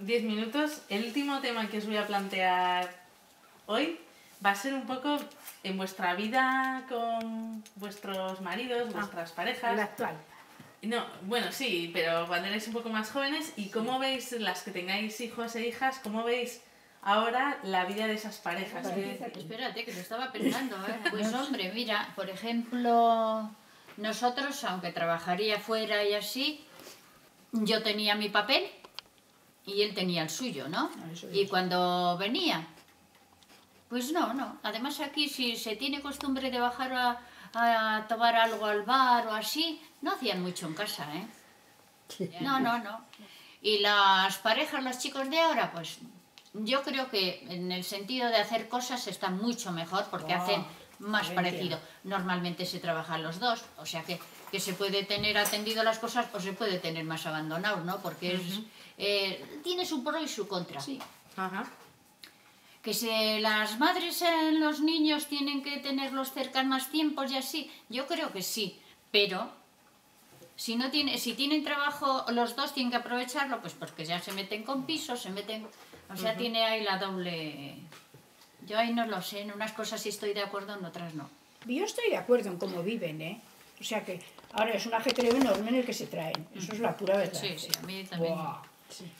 10 minutos. El último tema que os voy a plantear hoy va a ser un poco en vuestra vida con vuestros maridos, Ah, vuestras parejas. La actual. No, bueno, sí, pero cuando erais un poco más jóvenes y cómo veis las que tengáis hijos e hijas, cómo veis ahora la vida de esas parejas. ¿Qué- Espérate, que lo estaba pensando. ¿eh? Pues hombre, mira, por ejemplo, nosotros, aunque trabajaría fuera y así, yo tenía mi papel y él tenía el suyo, ¿no? Ah, Y cuando venía, pues no, no. Además aquí si se tiene costumbre de bajar a, a tomar algo al bar o así, no hacían mucho en casa, ¿eh? No, no, no. Y las parejas, los chicos de ahora, pues yo creo que en el sentido de hacer cosas están mucho mejor porque Wow, hacen más parecido. Normalmente se trabajan los dos, o sea que, que se puede tener atendido las cosas o se puede tener más abandonado, ¿no? Porque es, eh, tiene su pro y su contra. Ajá. Que si las madres en los niños tienen que tenerlos cerca más tiempos y así, yo creo que sí, pero si no tiene, si tienen trabajo los dos tienen que aprovecharlo, pues porque ya se meten con pisos, se meten, o sea, tiene ahí la doble. Yo ahí no lo sé, en unas cosas sí estoy de acuerdo, en otras no. Yo estoy de acuerdo en cómo viven, ¿eh? O sea que ahora es un ajetreo enorme en el que se traen. Eso es la pura verdad. Sí, sí, a mí también.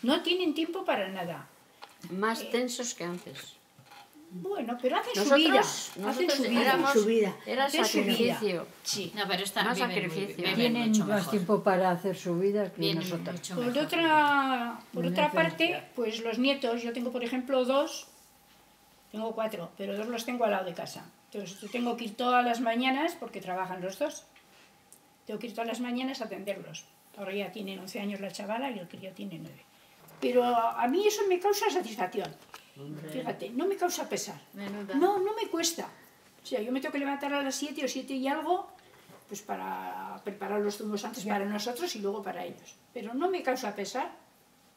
No tienen tiempo para nada. Más tensos que antes. Bueno, pero hacen su vida. Hacen nosotros su vida. éramos, su vida. era sacrificio. Sí. No, pero está Más sacrificio. viven Tienen mucho más mejor. tiempo para hacer su vida que Vienen nosotros. Por otra, por otra parte, pues los nietos, yo tengo por ejemplo dos, tengo cuatro, pero dos los tengo al lado de casa. Entonces yo tengo que ir todas las mañanas, porque trabajan los dos, tengo que ir todas las mañanas a atenderlos. Ahora ya tienen 11 años la chavala y el crío tiene 9. Pero a mí eso me causa satisfacción. Fíjate, no me causa pesar. No, no me cuesta. O sea, yo me tengo que levantar a las 7 o 7 y algo, pues para preparar los zumos antes para nosotros y luego para ellos. Pero no me causa pesar.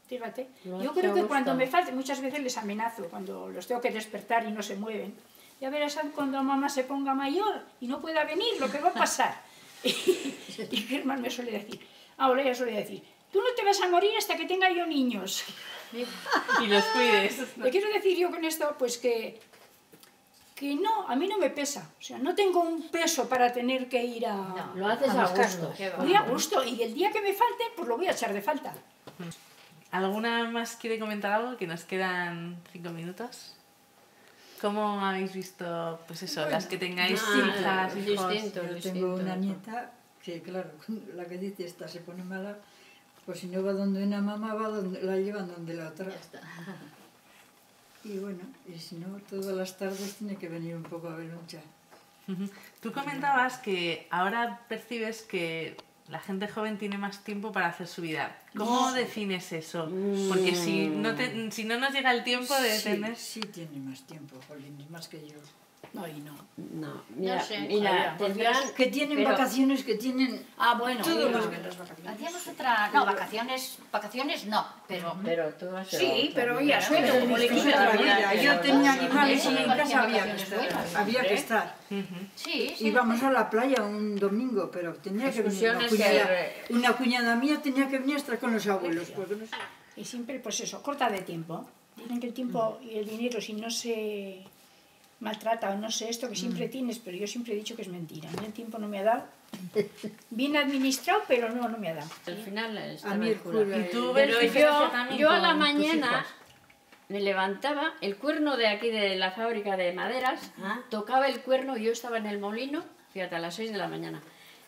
Fíjate. Yo creo a que gusto. cuando me falte, muchas veces les amenazo, cuando los tengo que despertar y no se mueven. Ya verás cuando mamá se ponga mayor y no pueda venir, lo que va a pasar. y Germán me suele decir, ahora ella suele decir, tú no te vas a morir hasta que tenga yo niños. Y los cuides. Le quiero decir yo con esto, pues que, que no, a mí no me pesa. O sea, no tengo un peso para tener que ir a... Lo haces a gusto. Qué va. Muy a gusto. Y el día que me falte, pues lo voy a echar de falta. ¿Alguna más quiere comentar algo? Que nos quedan cinco minutos. ¿Cómo habéis visto, pues eso, las que tengáis Ah, hijas, hijos? distinto, Yo distinto. tengo una nieta que, claro, la que dice esta se pone mala, pues si no va donde una mamá, va donde, la llevan donde la otra. Ya está. Y bueno, y si no, todas las tardes tiene que venir un poco a ver lucha. Ujú. Tú comentabas que ahora percibes que la gente joven tiene más tiempo para hacer su vida. ¿Cómo defines eso? Porque si no, te- si no nos llega el tiempo de sí, tener... sí tiene más tiempo, Jolín, más que yo. No, y no. No, mira, sé. mira tendrán... Que tienen pero- vacaciones, que tienen... Ah, bueno. Todo no. más que las vacaciones. Hacíamos otra... No, vacaciones, vacaciones no, pero... Pero tú has Sí, pero oye, a Pero sueldo, como le quise otra vida. Yo tenía Sí, animales sí, y en casa había que estar. buenas, Había que hombre. estar. Sí, sí. Íbamos a la playa un domingo, pero tenía que venir una cuñada, una cuñada mía tenía que venir a estar con los abuelos. Porque no sé- Y siempre, pues eso, corta de tiempo. Dicen que el tiempo y el dinero, si no se maltrata o no sé esto que siempre tienes, pero yo siempre he dicho que es mentira. A mí el tiempo no me ha dado. Bien administrado, pero no, no me ha dado. Al final estaba el cura... ¿Y tú Pero yo, yo a la mañana me levantaba, el cuerno de aquí de la fábrica de maderas, Ah. tocaba el cuerno y yo estaba en el molino, fíjate, a las 6 de la mañana.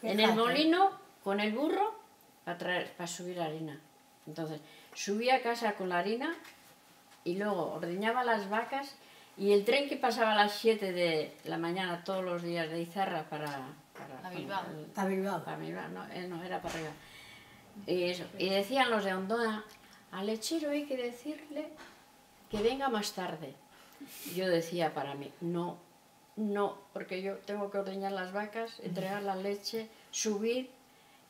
En el molino, con el burro, para, traer, para subir harina. Entonces, subía a casa con la harina y luego ordeñaba las vacas y el tren que pasaba a las 7 de la mañana todos los días de Izarra para... para A Bilbao. el- A Bilbao. para Bilbao, no, eh, no, era para arriba. Y, eso, y decían los de Ondona, al lechero hay que decirle que venga más tarde. Yo decía para mí, no, no, porque yo tengo que ordeñar las vacas, entregar la leche, subir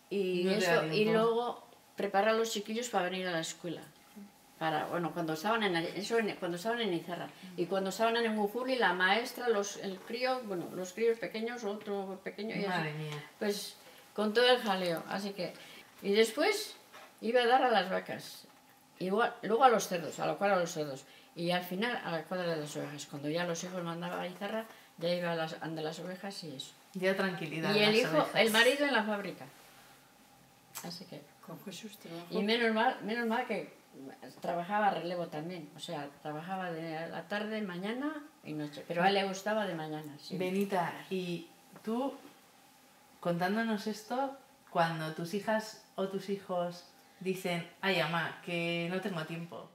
y, No eso, y luego preparar a los chiquillos para venir a la escuela. Para, bueno, cuando estaban en, eso cuando estaban en Izarra y cuando estaban en Mujuli, la maestra, los, el crío, bueno, los críos pequeños, otro pequeño y así. Madre mía. Pues con todo el jaleo, así que... Y después iba a dar a las vacas. Igual, luego a los cerdos, a la cual a los cerdos. Y al final a la cuadra de las ovejas. Cuando ya los hijos mandaban a guitarra, ya iba a las, ande las ovejas y eso. Ya tranquilidad. Y el hijo, ovejas. el marido en la fábrica. Así que. Con Jesús. Y menos mal, menos mal que trabajaba relevo también. O sea, trabajaba de la tarde, mañana y noche. Pero a él le gustaba de mañana. Sí. Benita, y tú contándonos esto, cuando tus hijas o tus hijos dicen, ay, mamá, que no tengo tiempo,